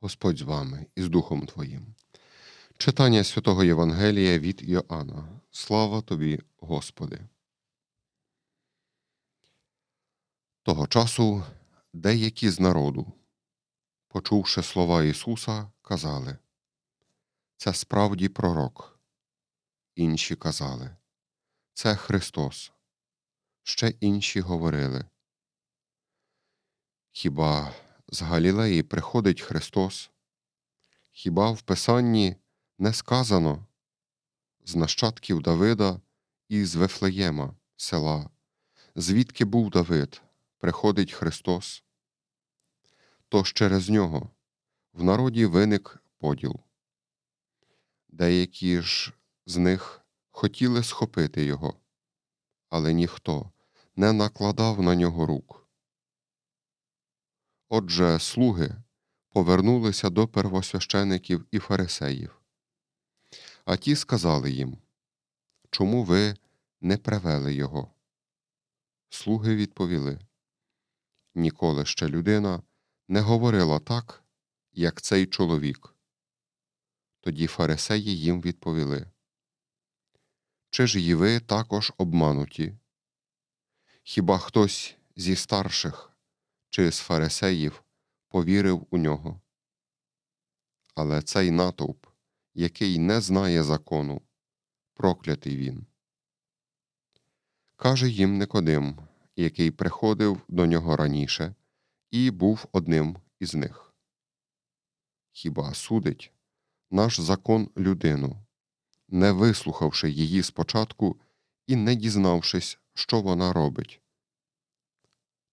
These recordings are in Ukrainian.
Господь з вами і з Духом Твоїм. Читання святого Євангелія від Іоанна. Слава тобі, Господи. Того часу деякі з народу, почувши слова Ісуса, казали Це справді пророк. Інші казали Це Христос. Ще інші говорили Хіба з Галілеї приходить Христос? Хіба в Писанні не сказано з нащадків Давида і з Вефлеєма, села, звідки був Давид, приходить Христос? Тож через нього в народі виник поділ. Деякі ж з них хотіли схопити його, але ніхто не накладав на нього рук. Отже, слуги повернулися до первосвящеників і фарисеїв. А ті сказали їм, чому ви не привели його? Слуги відповіли, ніколи ще людина не говорила так, як цей чоловік. Тоді фарисеї їм відповіли, чи ж і ви також обмануті? Хіба хтось зі старших чи з фарисеїв повірив у нього? Але цей натовп, який не знає закону, проклятий він. Каже їм Никодим, який приходив до нього раніше і був одним із них. Хіба судить наш закон людину, не вислухавши її спочатку і не дізнавшись, що вона робить?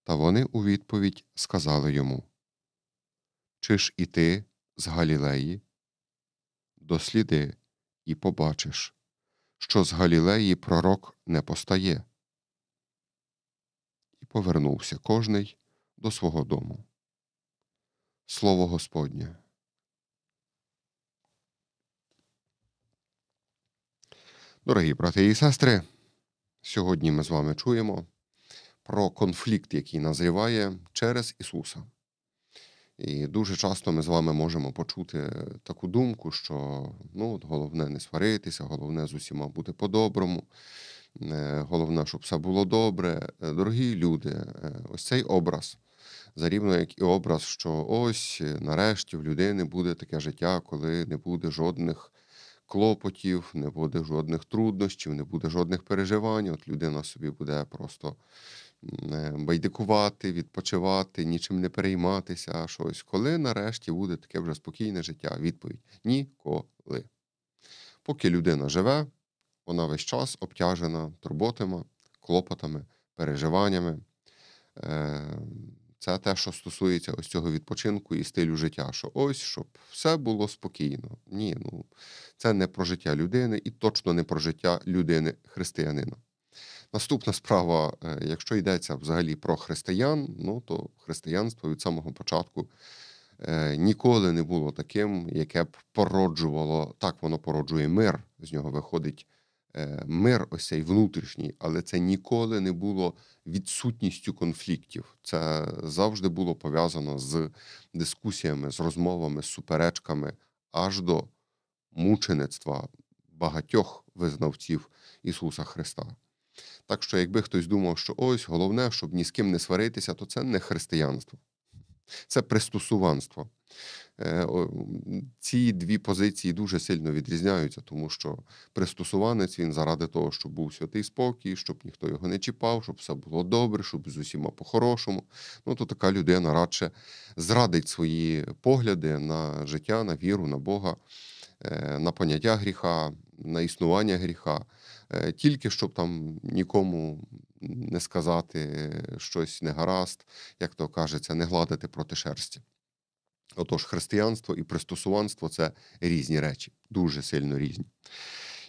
Та вони у відповідь сказали йому Чи ж і ти з Галілеї? Досліди і побачиш, що з Галілеї пророк не постає. І повернувся кожний до свого дому. Слово Господнє. Дорогі брати і сестри, сьогодні ми з вами чуємо про конфлікт, який назріває через Ісуса. І дуже часто ми з вами можемо почути таку думку, що ну, от головне не сваритися, головне з усіма бути по-доброму, е, головне, щоб все було добре. Е, Дорогі люди, е, ось цей образ, зарівно як і образ, що ось нарешті в людини буде таке життя, коли не буде жодних клопотів, не буде жодних труднощів, не буде жодних переживань. От людина собі буде просто е, байдикувати, відпочивати, нічим не перейматися, щось. Коли нарешті буде таке вже спокійне життя? Відповідь ніколи. Поки людина живе, вона весь час обтяжена турботами, клопотами, переживаннями. Е, Це те, що стосується ось цього відпочинку і стилю життя, що ось щоб все було спокійно. Ні, ну це не про життя людини і точно не про життя людини християнина. Наступна справа, е, якщо йдеться взагалі про християн, ну то християнство від самого початку е, ніколи не було таким, яке б породжувало, так воно породжує мир, з нього виходить е, мир, ось цей внутрішній, але це ніколи не було відсутністю конфліктів. Це завжди було пов'язано з дискусіями, з розмовами, з суперечками аж до мучеництва багатьох визнавців Ісуса Христа. Так що, якби хтось думав, що ось головне, щоб ні з ким не сваритися, то це не християнство, це пристосуванство. Е, ці дві позиції дуже сильно відрізняються, тому що пристосуванець він заради того, щоб був святий спокій, щоб ніхто його не чіпав, щоб все було добре, щоб з усіма по-хорошому. Ну то така людина радше зрадить свої погляди на життя, на віру, на Бога, е, на поняття гріха, на існування гріха, тільки щоб там нікому не сказати щось негаразд, як то кажеться, не гладити проти шерсті. Отож, християнство і пристосуванство це різні речі, дуже сильно різні.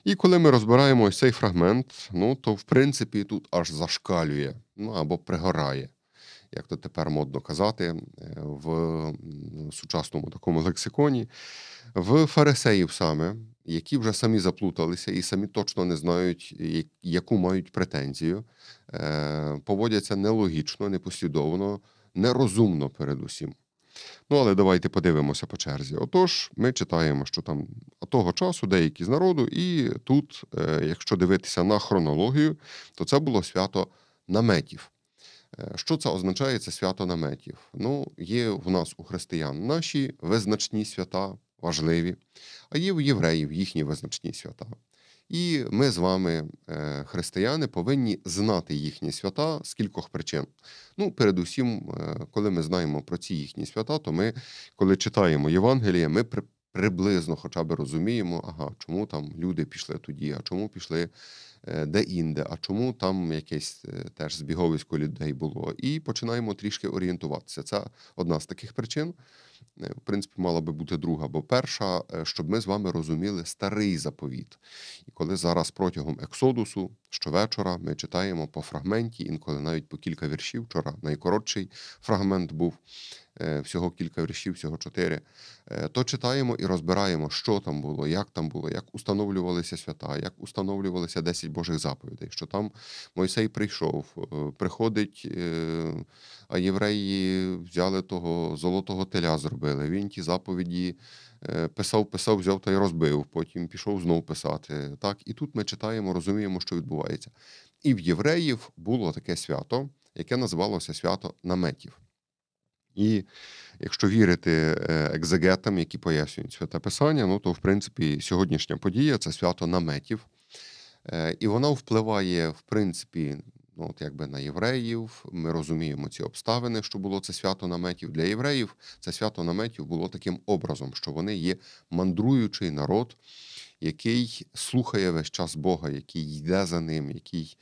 І коли ми розбираємо ось цей фрагмент, ну то в принципі тут аж зашкалює, ну або пригорає, як то тепер модно казати, е, в сучасному такому лексиконі, в фарисеїв саме, які вже самі заплуталися і самі точно не знають, яку мають претензію, е, поводяться нелогічно, непослідовно, нерозумно передусім. Ну, але давайте подивимося по черзі. Отож, ми читаємо, що там того часу деякі з народу, і тут, е, якщо дивитися на хронологію, то це було свято наметів. Е, Що це означає, це свято наметів? Ну, є в нас у християн наші визначні свята, важливі, а є у євреїв їхні визначні свята. І ми з вами, е, християни, повинні знати їхні свята з кількох причин. Ну, передусім, е, коли ми знаємо про ці їхні свята, то ми, коли читаємо Євангеліє, ми при- приблизно хоча б розуміємо, ага, чому там люди пішли тоді, а чому пішли де-інде, а чому там якесь е, теж збіговисько людей було. І починаємо трішки орієнтуватися. Це одна з таких причин. Е, В принципі, мала би бути друга, бо перша, е, щоб ми з вами розуміли старий заповіт. І коли зараз протягом Ексодусу щовечора ми читаємо по фрагменті, інколи навіть по кілька віршів. Вчора найкоротший фрагмент був е, всього кілька віршів, всього чотири. Е, То читаємо і розбираємо, що там було, як там було, як установлювалися свята, як установлювалися 10 Божих заповідей, що там Мойсей прийшов, е, приходить, е, а євреї взяли того золотого теля, зробили. Він ті заповіді е, писав, писав, взяв та й розбив. Потім пішов знов писати. Так, і тут ми читаємо, розуміємо, що відбувається. І в євреїв було таке свято, яке називалося свято наметів. І якщо вірити е, екзегетам, які пояснюють святе писання, ну то в принципі сьогоднішня подія це свято наметів. Е, І вона впливає, в принципі, ну, от якби на євреїв. Ми розуміємо ці обставини, що було це свято наметів. Для євреїв це свято наметів було таким образом, що вони є мандруючий народ, який слухає весь час Бога, який йде за ним, який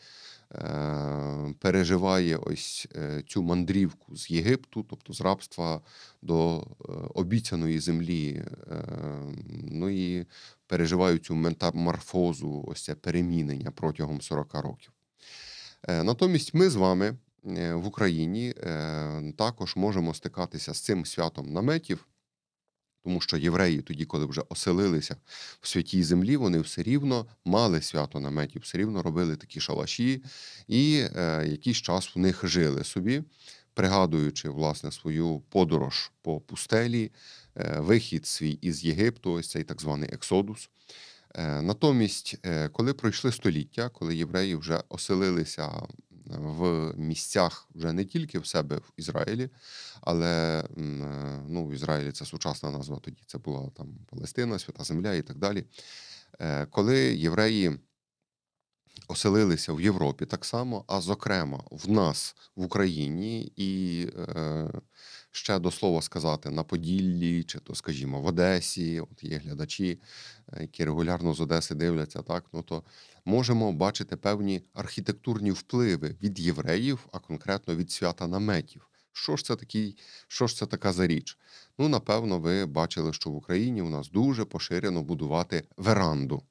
переживає ось е, цю мандрівку з Єгипту, тобто з рабства до е, обіцяної землі. Е, ну і переживають цю метаморфозу, ось це перемінення протягом 40 років. Е, Натомість ми з вами е, в Україні е, також можемо стикатися з цим святом наметів, тому що євреї тоді, коли вже оселилися в святій землі, вони все рівно мали свято наметів, все рівно робили такі шалаші, і е, якийсь час в них жили собі, пригадуючи власне свою подорож по пустелі, е, вихід свій із Єгипту, ось цей так званий Ексодус. Е, Натомість, е, коли пройшли століття, коли євреї вже оселилися в місцях вже не тільки в себе в Ізраїлі, але е, ну, в Ізраїлі це сучасна назва тоді, це була там Палестина, Свята Земля і так далі. Е, Коли євреї оселилися в Європі так само, а зокрема в нас в Україні і е, ще до слова сказати на Поділлі, чи то, скажімо, в Одесі, от є глядачі, е, які регулярно з Одеси дивляться, так ну то можемо бачити певні архітектурні впливи від євреїв, а конкретно від свята наметів. Що ж це такий, що ж це така за річ? Ну, напевно, ви бачили, що в Україні у нас дуже поширено будувати веранду.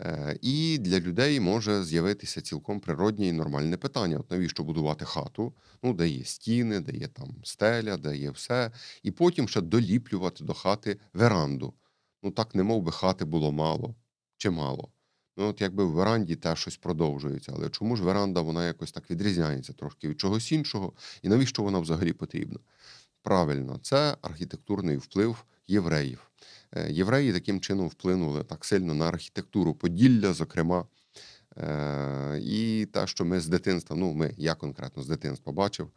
Е, І для людей може з'явитися цілком природнє і нормальне питання: от навіщо будувати хату, ну, де є стіни, де є там стеля, де є все, і потім ще доліплювати до хати веранду. Ну так, не мов би хати було мало чи мало. Ну, от якби в веранді теж щось продовжується. Але чому ж веранда вона якось так відрізняється трошки від чогось іншого, і навіщо вона взагалі потрібна? Правильно, це архітектурний вплив євреїв. Е, Євреї таким чином вплинули так сильно на архітектуру Поділля, зокрема. Е, І те, що ми з дитинства, ну ми, я конкретно з дитинства бачив.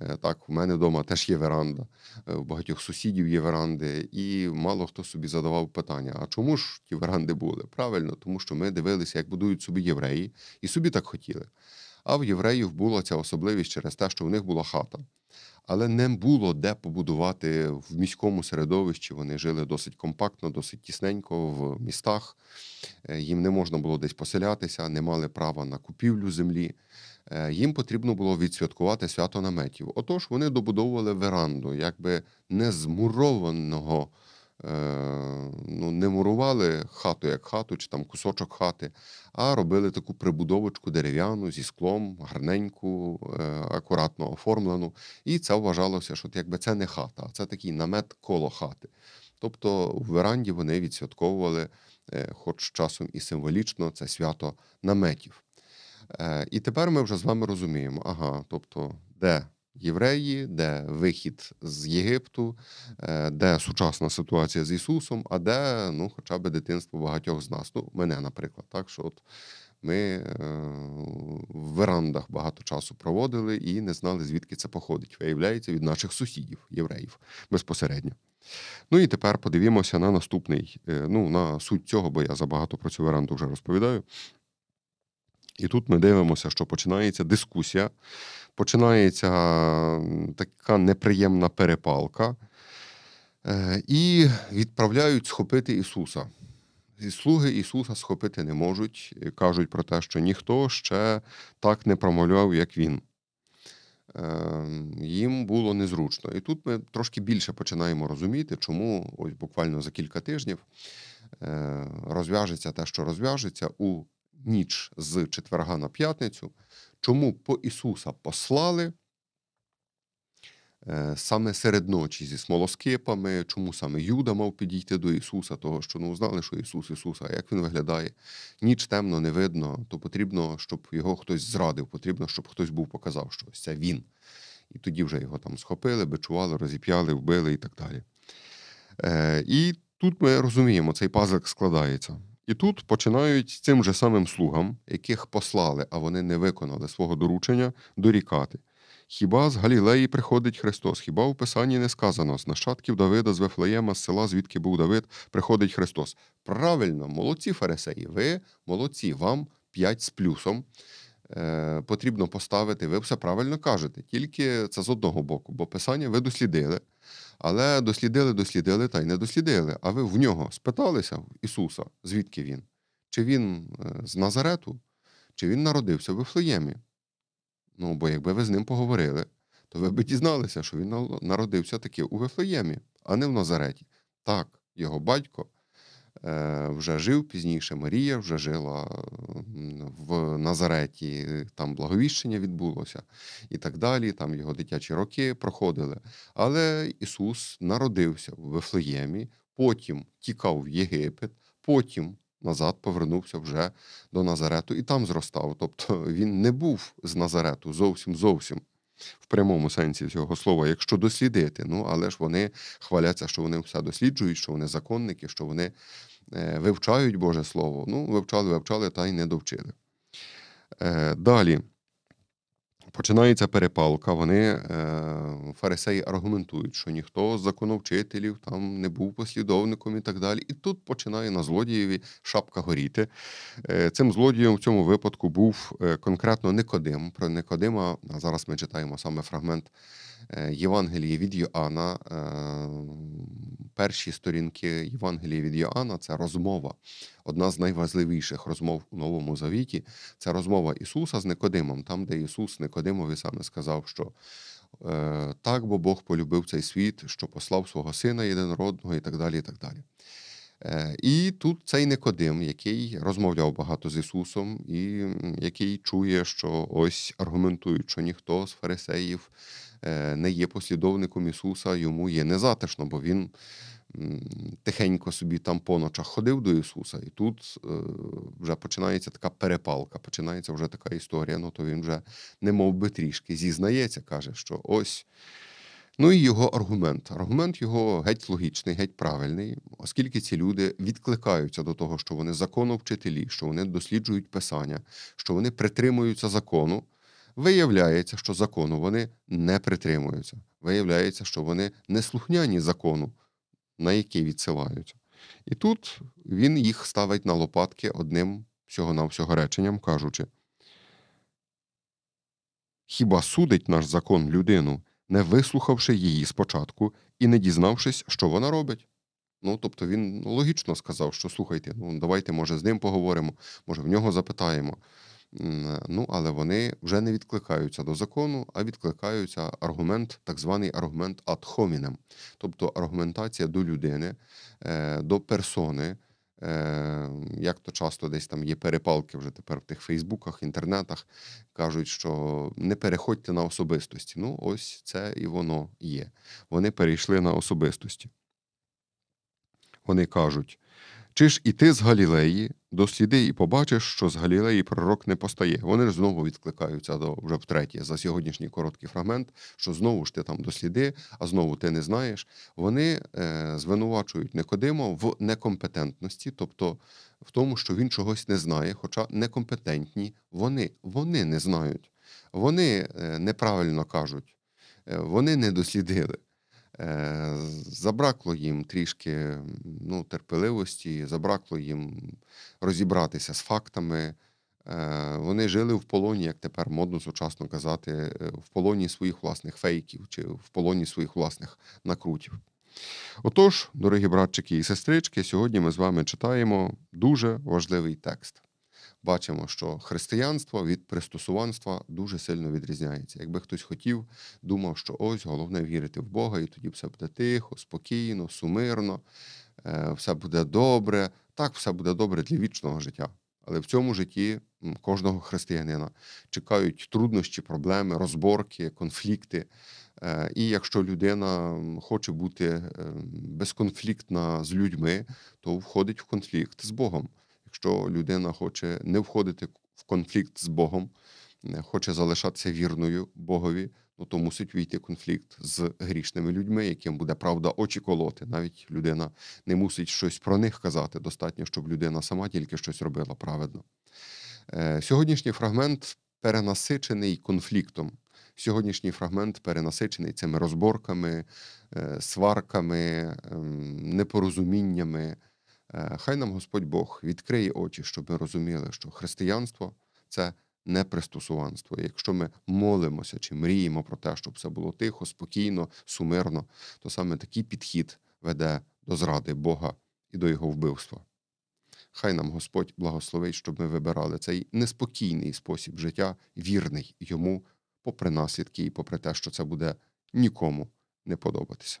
е, Так, у мене вдома теж є веранда, у багатьох сусідів є веранди, і мало хто собі задавав питання: а чому ж ті веранди були? Правильно, тому що ми дивилися, як будують собі євреї, і собі так хотіли. А в євреїв була ця особливість через те, що в них була хата. Але не було де побудувати в міському середовищі. Вони жили досить компактно, досить тісненько в містах. Е, Їм не можна було десь поселятися, не мали права на купівлю землі. Е, Їм потрібно було відсвяткувати свято наметів. Отож, вони добудовували веранду, якби не змурованого. Е, Ну, не мурували хату як хату, чи там кусочок хати, а робили таку прибудовочку дерев'яну зі склом, гарненьку, е, акуратно оформлену. І це вважалося, що якби це не хата, а це такий намет коло хати. Тобто в веранді вони відсвятковували, е, хоч часом і символічно, це свято наметів. І тепер ми вже з вами розуміємо, ага, тобто, де євреї, де вихід з Єгипту, е, де сучасна ситуація з Ісусом, а де ну, хоча б дитинство багатьох з нас. Ну, мене, наприклад, так що от ми е, в верандах багато часу проводили і не знали, звідки це походить. Виявляється, від наших сусідів, євреїв, безпосередньо. Ну і тепер подивімося на наступний, е, ну, на суть цього, бо я забагато про цю веранду вже розповідаю. І тут ми дивимося, що починається дискусія, починається така неприємна перепалка, е, і відправляють схопити Ісуса. І слуги Ісуса схопити не можуть, кажуть про те, що ніхто ще так не промовляв, як він. Е, Їм було незручно. І тут ми трошки більше починаємо розуміти, чому ось буквально за кілька тижнів е, розв'яжеться те, що розв'яжеться у ніч з четверга на п'ятницю, чому по Ісуса послали е, саме серед ночі зі смолоскипами, чому саме Юда мав підійти до Ісуса, того що ну, знали, що Ісус Ісус, а як він виглядає. Ніч темно, не видно, то потрібно, щоб його хтось зрадив, потрібно, щоб хтось був показав, що це він. І тоді вже його там схопили, бичували, розіп'яли, вбили і так далі. Е, і тут ми розуміємо, цей пазлик складається. І тут починають цим же самим слугам, яких послали, а вони не виконали свого доручення, дорікати. Хіба з Галілеї приходить Христос? Хіба в Писанні не сказано з нащадків Давида, з Вифлеєма, з села, звідки був Давид, приходить Христос? Правильно, молодці фарисеї, ви молодці, вам 5 з плюсом. Е, потрібно поставити, ви все правильно кажете, тільки це з одного боку, бо Писання ви дослідили, але дослідили, дослідили та й не дослідили. А ви в нього спиталися Ісуса, звідки він? Чи він е, з Назарету, чи він народився в Вифлеємі? Ну, бо якби ви з ним поговорили, то ви б дізналися, що він народився таки у Вифлеємі, а не в Назареті. Так, його батько вже жив пізніше, Марія вже жила в Назареті, там благовіщення відбулося і так далі. Там його дитячі роки проходили. Але Ісус народився в Вифлеємі, потім тікав в Єгипет, потім назад повернувся вже до Назарету і там зростав. Тобто він не був з Назарету зовсім зовсім. В прямому сенсі цього слова, якщо дослідити, ну але ж вони хваляться, що вони все досліджують, що вони законники, що вони е, вивчають Боже Слово. Ну, вивчали, вивчали та й не довчили. Е, далі починається перепалка. Вони, е, фарисеї, аргументують, що ніхто з законовчителів там не був послідовником і так далі. І тут починає на злодієві шапка горіти. Е, цим злодієм в цьому випадку був е, конкретно Никодим. Про Никодима зараз ми читаємо саме фрагмент Євангелії від Йоанна. Е, Перші сторінки Євангелії від Йоанна це розмова. Одна з найважливіших розмов у Новому Завіті це розмова Ісуса з Никодимом, там, де Ісус Никодимові саме сказав, що е, так, бо Бог полюбив цей світ, що послав свого сина єдинородного і так далі. І так далі. Е, І тут цей Никодим, який розмовляв багато з Ісусом, і який чує, що ось аргументують, що ніхто з фарисеїв е, не є послідовником Ісуса, йому є незатишно, бо він тихенько собі там по ночах ходив до Ісуса, і тут е, вже починається така перепалка, починається вже така історія. Ну то він вже не мов би трішки зізнається, каже, що ось. Ну і його аргумент. Аргумент його геть логічний, геть правильний, оскільки ці люди відкликаються до того, що вони законовчителі, що вони досліджують писання, що вони притримуються закону. Виявляється, що закону вони не притримуються. Виявляється, що вони не слухняні закону, на який відсилаються. І тут він їх ставить на лопатки одним всього-навсього реченням, кажучи: Хіба судить наш закон людину, не вислухавши її спочатку і не дізнавшись, що вона робить? Ну, тобто він логічно сказав, що слухайте, ну давайте, може, з ним поговоримо, може, в нього запитаємо. Ну, але вони вже не відкликаються до закону, а відкликаються аргумент, так званий аргумент ad hominem, тобто аргументація до людини, е, до персони. Е, Як то часто десь там є перепалки вже тепер в тих Фейсбуках, інтернетах, кажуть, що не переходьте на особистості. Ну, ось це і воно є. Вони перейшли на особистості. Вони кажуть, Чи ж і ти з Галілеї досліди і побачиш, що з Галілеї пророк не постає. Вони ж знову відкликаються до вже втретє за сьогоднішній короткий фрагмент, що знову ж ти там досліди, а знову ти не знаєш. Вони е, звинувачують Никодима в некомпетентності, тобто в тому, що він чогось не знає, хоча некомпетентні вони, вони не знають, вони е, неправильно кажуть, е, вони не дослідили. Е, Забракло їм трішки ну, терпеливості, забракло їм розібратися з фактами. Е, Вони жили в полоні, як тепер модно сучасно казати, е, в полоні своїх власних фейків чи в полоні своїх власних накрутів. Отож, дорогі братчики і сестрички, сьогодні ми з вами читаємо дуже важливий текст. Бачимо, що християнство від пристосуванства дуже сильно відрізняється. Якби хтось хотів, думав, що ось головне вірити в Бога, і тоді все буде тихо, спокійно, сумирно, е, все буде добре. Так, все буде добре для вічного життя. Але в цьому житті кожного християнина чекають труднощі, проблеми, розборки, конфлікти. Е, І якщо людина хоче бути е, безконфліктна з людьми, то входить в конфлікт з Богом. Якщо людина хоче не входити в конфлікт з Богом, хоче залишатися вірною Богові, ну то мусить війти конфлікт з грішними людьми, яким буде правда очі колоти. Навіть людина не мусить щось про них казати. Достатньо, щоб людина сама тільки щось робила праведно. Е, Сьогоднішній фрагмент перенасичений конфліктом. Сьогоднішній фрагмент перенасичений цими розборками, е, сварками, ем, непорозуміннями. Е, Хай нам Господь Бог відкриє очі, щоб ми розуміли, що християнство це не пристосуванство. Якщо ми молимося чи мріємо про те, щоб все було тихо, спокійно, сумирно, то саме такий підхід веде до зради Бога і до його вбивства. Хай нам Господь благословить, щоб ми вибирали цей неспокійний спосіб життя, вірний йому, попри наслідки і попри те, що це буде нікому не подобатися.